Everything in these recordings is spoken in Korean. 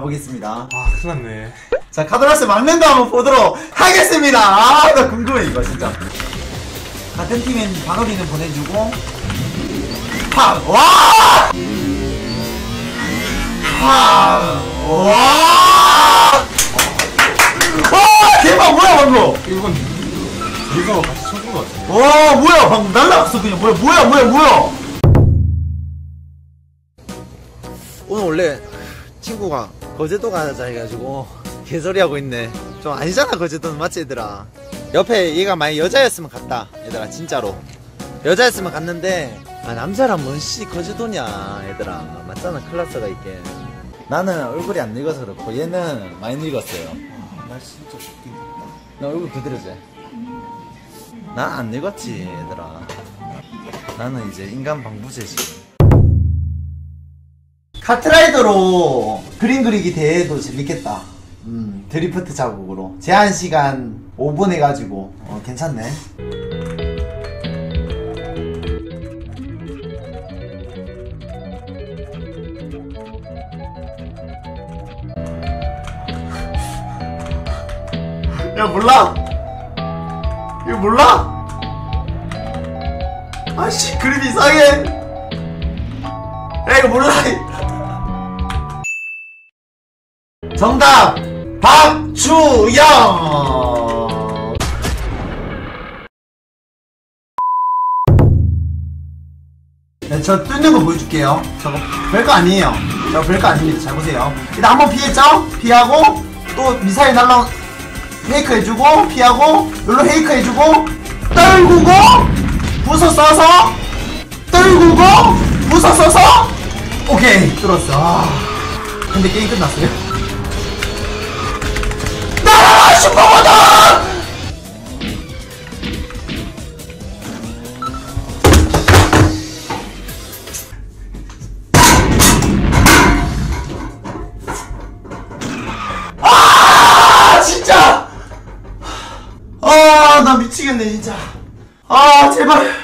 가보겠습니다. 아 큰일 났네 자, 카드라스 막는 거 한번 보도록 하겠습니다. 아, 나 궁금해, 이거, 진짜. 같은 팀엔 방어리는 보내주고, 팍! 와! 팍! 와! 와! 대박, 뭐야, 방금! 이건 이거 같이 쳐준 것 같아 와, 뭐야, 방금 날라갔어, 그냥. 뭐야, 뭐야, 뭐야, 뭐야! 오늘 원래 친구가 거제도 가자 해가지고 개소리 하고 있네. 좀 아니잖아 거제도는 맞지 얘들아. 옆에 얘가 만약 여자였으면 갔다 얘들아 진짜로. 여자였으면 갔는데 아 남자랑 뭔씨 거제도냐 얘들아 맞잖아 클라스가 있게. 나는 얼굴이 안 늙어서 그렇고 얘는 많이 늙었어요. 날 진짜 죽긴 나 얼굴 두드려줘. 난안 늙었지 얘들아. 나는 이제 인간 방부제지. 카트라이더로 그림 그리기 대회도 재밌겠다. 음, 드리프트 자국으로. 제한 시간 5분 해가지고, 어, 괜찮네. 야, 몰라! 이거 몰라? 아씨, 그림 이상해! 야, 이거 몰라! 정답! 박주영! 네, 저 뚫는 거 보여줄게요. 저거 별거 아니에요. 저거 별거 아닙니다. 잘 보세요. 일단 한번 피했죠? 피하고, 또 미사일 날라, 페이크 해주고, 피하고, 여기로 페이크 해주고, 떨구고, 부서 써서, 떨구고, 부서 써서, 오케이, 뚫었어. 아, 근데 게임 끝났어요. 나라라 슈퍼모더! 아 진짜! 아나 미치겠네 진짜. 아 제발.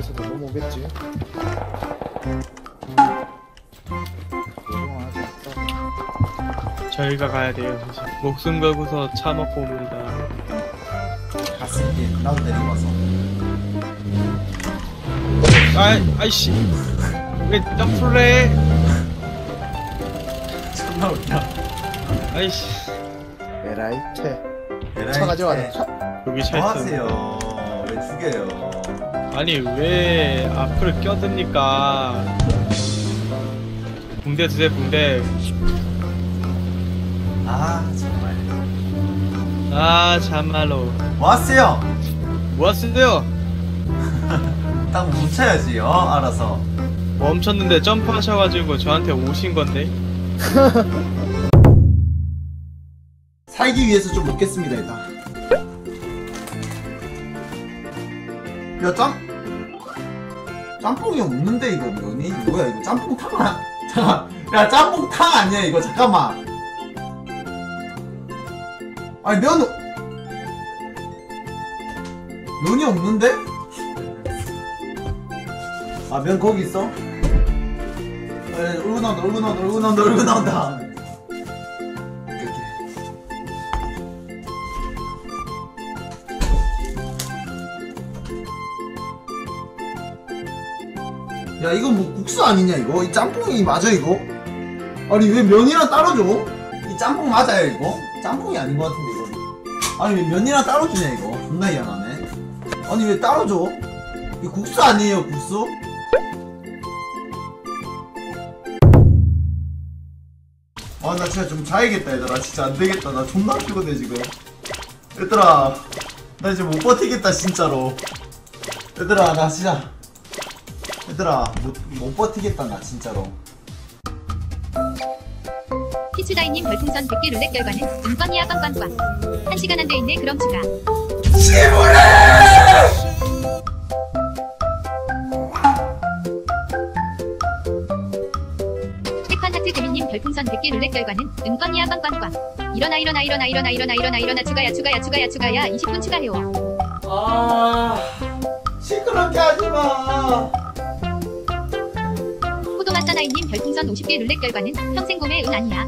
그래서도 넘어오겠지. 저희가 가야 돼요. 이제. 목숨 걸고서 차 먹고 옵니다. 갔을게. 나도 데리고 와서. 아, 아이씨. 왜 점프를 해? 존나 웃겨. 아이씨. 에라이테. 에라이, 차 가져와. 여기 뭐차 있어. 하세요? 왜 죽여요? 아니, 왜 앞을 껴듭니까? 붕대 드세요, 붕대. 아 정말. 아, 참말로. 뭐 하세요? 뭐 하세요? 딱 뭉쳐야지, 어? 알아서. 멈췄는데 점프하셔가지고 저한테 오신 건데. 살기 위해서 좀 먹겠습니다, 일단. 야, 짬, 짬뽕이 없는데, 이거 면이? 뭐야, 이거 짬뽕탕 아, 잠깐. 야, 짬뽕탕 아니야, 이거, 잠깐만. 아니, 면, 면이 없는데? 아, 면 거기 있어? 에, 울고 나온다, 울고 나온다, 울고 나온다, 울고 나온다. 야 이거 뭐 국수 아니냐 이거? 이 짬뽕이 맞아 이거? 아니 왜 면이랑 따로 줘? 이 짬뽕 맞아요 이거? 짬뽕이 아닌 것 같은데 이거 아니 왜 면이랑 따로 주냐 이거? 존나 희한하네 아니 왜 따로 줘? 이 국수 아니에요 국수? 아 나 진짜 좀 자야겠다 얘들아 진짜 안되겠다 나 존나 피곤해 지금 얘들아 나 이제 못 버티겠다 진짜로 얘들아 나 진짜 얘들아 못, 못 버티겠다 나 진짜로. 피츠다이님 별풍선 100개 룰렛 결과는 은건이야 꽝꽝꽝 1시간 안 돼 있네 그럼 하트 재민님 별풍선 100개 룰렛 결과는 은건이야 꽝꽝꽝 일어나 일어나 일어나 일어나 일어나 일어나 일어나 추가야 추가야 추가야 추가야. 20분 추가해요. 아 시끄럽게 하지마 포도맛사나이님 별풍선 50개 룰렛 결과는 평생 곰의 은 아니야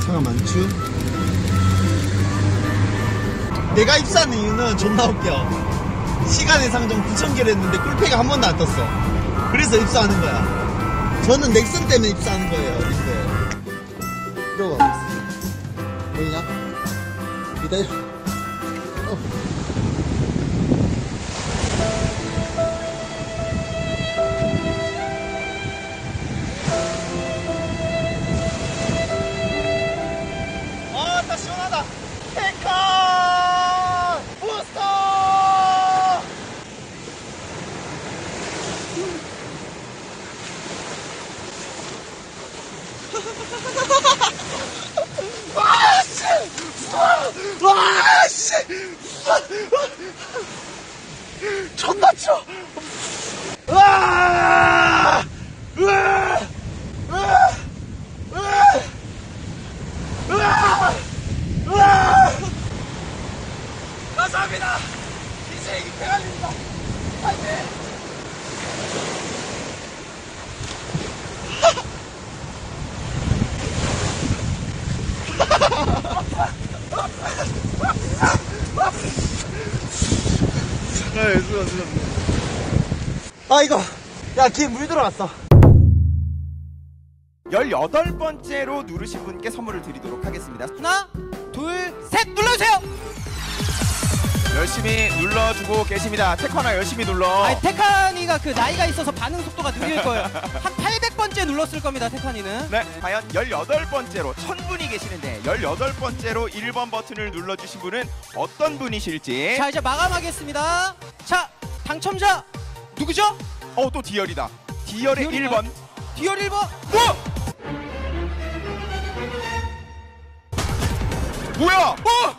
잠깐만 주 내가 입사한 이유는 존나 웃겨. 시간의 상점 9,000개를 했는데 꿀패가 한 번도 안 떴어. 그래서 입사하는 거야. 저는 넥슨 때문에 입사하는 거예요 근데 들어가 보겠습니다 보이냐? 기 존나! 와! 으아! 으아! 으아! 으아! 감사합니다. 인생이 배달립니다. 안돼. 아 이거 야기물 들어갔어. 18번째로 누르신 분께 선물을 드리도록 하겠습니다. 하나, 둘, 셋 눌러주세요. 열심히 눌러주고 계십니다. 테커나 열심히 눌러. 아니 테카니가 그 나이가 있어서 반응 속도가 느릴 거예요. 한800 번째 눌렀을 겁니다. 테카니는. 네, 과연 18번째로 1000분이 계시는데 18번째로 1번 버튼을 눌러주신 분은 어떤 분이실지 자 이제 마감하겠습니다. 자 당첨자 누구죠? 어, 또 디얼이다. 디얼의 디얼이요? 1번 디얼 1번. 뭐야? 어!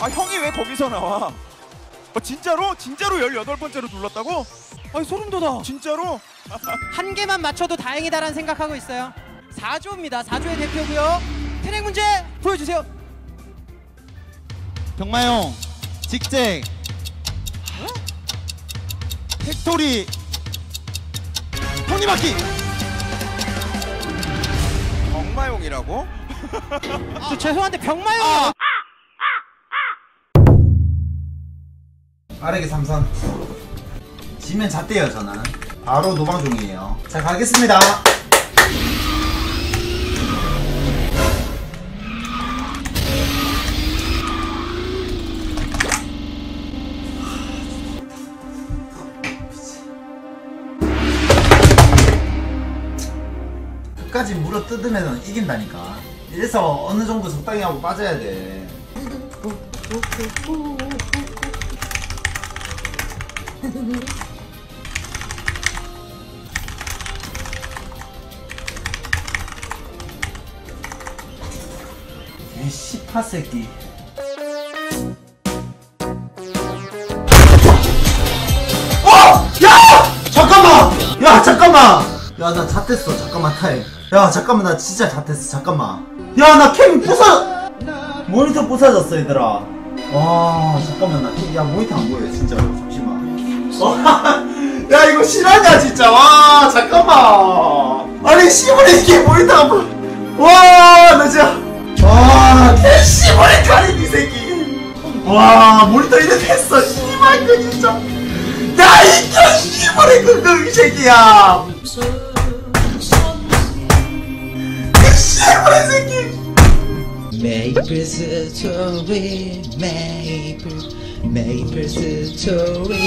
아 형이 왜 거기서 나와? 어, 진짜로? 진짜로 18번째로 눌렀다고? 아니 소름 돋아. 진짜로? 한 개만 맞춰도 다행이다라는 생각하고 있어요. 4조입니다. 4조의 대표고요. 트랙 문제 보여주세요. 병마용 직쟁 팩토리 톱니바퀴 정마용이라고? 저 죄송한데 병마용. 빠르게 삼선. 지면 잣대요 저는. 바로 노방 중이에요. 자 가겠습니다. 끝까지 물어 뜯으면 이긴다니까. 이래서 어느 정도 적당히 하고 빠져야 돼 이 씨발 새끼. 어! 야! 잠깐만! 야, 잠깐만! 야, 나 좆됐어. 잠깐만, 타임. 야, 잠깐만, 나 진짜 좆됐어. 잠깐만. 야, 나 cam 부서! 모니터 부서졌어, 얘들아. 와, 잠깐만, 나 cam, 야, 모니터 안 보여, 진짜로. 야, 이거 실화냐, 진짜. 와, 잠깐만. 아니, 씨발이 이게 모니터 안 보여. 와, 나 진짜. 와, 모니터 아니, 이 새끼. 와, 모니터 이래 됐어. 씨발, 그 진짜. 야, 이 개씨발이 그, 그, 이 새끼야. 이 씨발이 새끼. 메이플 스토리 메이플 메이플 스토리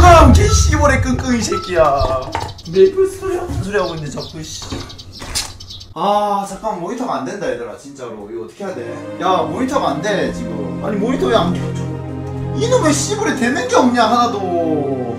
닥쳐, 무금! 개씨발이 끙끙, 이 새끼야. 소리 무슨 소리 하고 있는데, 자꾸, 씨. 아 잠깐 모니터가 안 된다 얘들아 진짜로 이거 어떻게 해야 돼? 야 모니터가 안 돼 지금 아니 모니터 왜 안 켜져? 이놈의 씨불에 되는 게 없냐 하나도